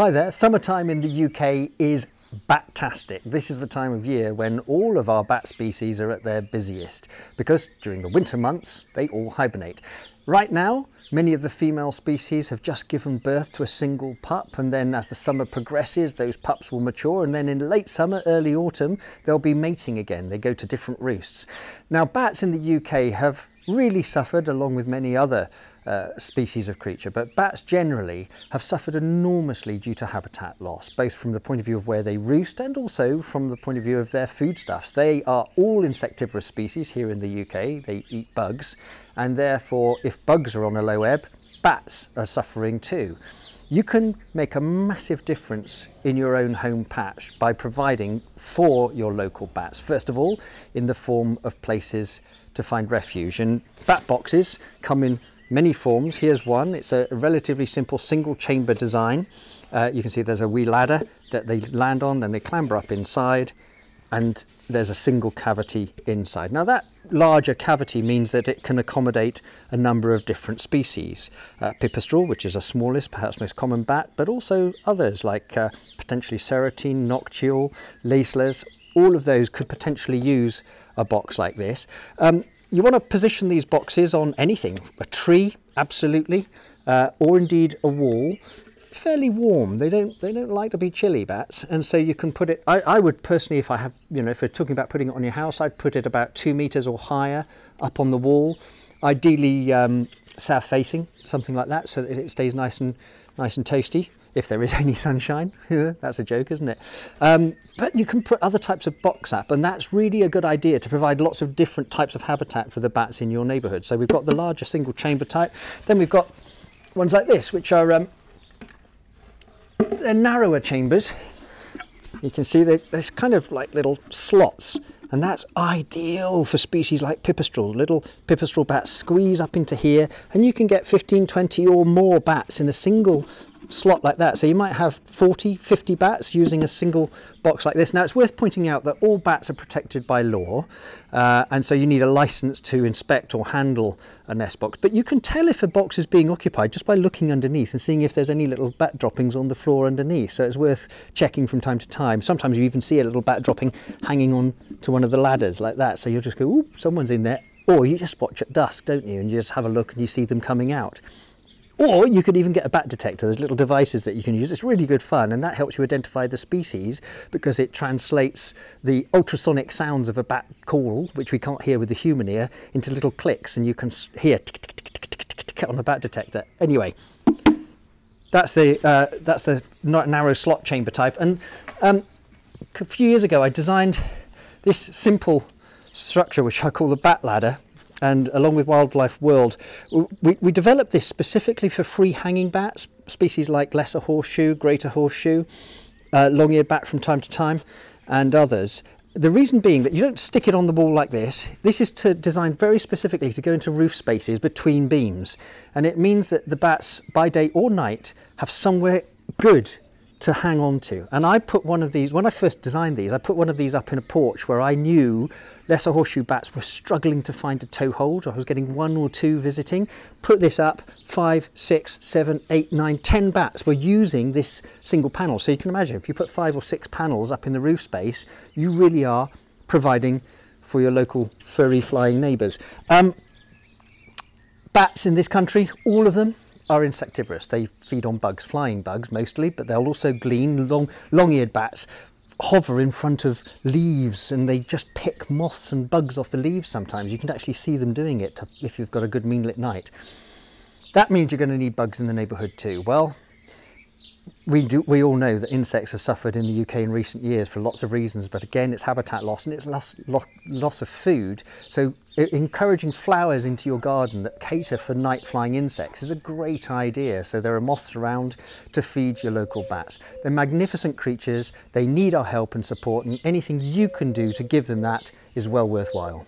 Hi there, summertime in the UK is Batastic. This is the time of year when all of our bat species are at their busiest because during the winter months they all hibernate. Right now, many of the female species have just given birth to a single pup and then as the summer progresses those pups will mature and then in late summer, early autumn they'll be mating again. They go to different roosts. Now bats in the UK have really suffered along with many other uh, species of creature, but bats generally have suffered enormously due to habitat loss, both from the point of view of where they roost and also from the point of view of their foodstuffs. They are all insectivorous species here in the UK, they eat bugs, and therefore if bugs are on a low ebb, bats are suffering too. You can make a massive difference in your own home patch by providing for your local bats. First of all, in the form of places to find refuge. And bat boxes come in many forms. Here's one. It's a relatively simple single chamber design. Uh, you can see there's a wee ladder that they land on, then they clamber up inside, and there's a single cavity inside. Now that larger cavity means that it can accommodate a number of different species. Uh, pipistrelle, which is the smallest, perhaps most common bat, but also others like uh, potentially serotine, noctule, Leisler's, all of those could potentially use a box like this. Um, you want to position these boxes on anything, a tree, absolutely, uh, or indeed a wall, fairly warm. They don't they don't like to be chilly bats, and so you can put it. I, I would personally, if I have you know, if we're talking about putting it on your house, I'd put it about two meters or higher up on the wall, ideally um, south facing, something like that, so that it stays nice and nice and toasty if there is any sunshine. that's a joke, isn't it? Um, but you can put other types of box up, and that's really a good idea to provide lots of different types of habitat for the bats in your neighbourhood. So we've got the larger single chamber type, then we've got ones like this, which are um, they're narrower chambers. You can see that there's kind of like little slots and that's ideal for species like pipistrelle. Little pipistrelle bats squeeze up into here and you can get 15, 20 or more bats in a single slot like that. So you might have 40, 50 bats using a single box like this. Now it's worth pointing out that all bats are protected by law uh, and so you need a license to inspect or handle a nest box. But you can tell if a box is being occupied just by looking underneath and seeing if there's any little bat droppings on the floor underneath. So it's worth checking from time to time. Sometimes you even see a little bat dropping hanging on to one of the ladders like that. So you'll just go, oh, someone's in there. Or you just watch at dusk, don't you? And you just have a look and you see them coming out. Or you could even get a bat detector. There's little devices that you can use. It's really good fun and that helps you identify the species because it translates the ultrasonic sounds of a bat call, which we can't hear with the human ear, into little clicks and you can hear on the bat detector. Anyway, that's the, uh, that's the narrow slot chamber type. And um, a few years ago I designed this simple structure which I call the bat ladder and along with Wildlife World, we, we developed this specifically for free hanging bats, species like lesser horseshoe, greater horseshoe, uh, long-eared bat from time to time, and others. The reason being that you don't stick it on the wall like this. This is to designed very specifically to go into roof spaces between beams. And it means that the bats, by day or night, have somewhere good to hang on to. And I put one of these, when I first designed these, I put one of these up in a porch where I knew lesser horseshoe bats were struggling to find a toehold. I was getting one or two visiting. Put this up, five, six, seven, eight, nine, ten bats were using this single panel. So you can imagine if you put five or six panels up in the roof space, you really are providing for your local furry flying neighbours. Um, bats in this country, all of them, are insectivorous. They feed on bugs, flying bugs mostly, but they'll also glean long, long-eared bats hover in front of leaves and they just pick moths and bugs off the leaves sometimes. You can actually see them doing it if you've got a good moonlit night. That means you're going to need bugs in the neighbourhood too. Well, we, do, we all know that insects have suffered in the UK in recent years for lots of reasons, but again, it's habitat loss and it's loss, loss, loss of food. So uh, encouraging flowers into your garden that cater for night flying insects is a great idea. So there are moths around to feed your local bats. They're magnificent creatures. They need our help and support and anything you can do to give them that is well worthwhile.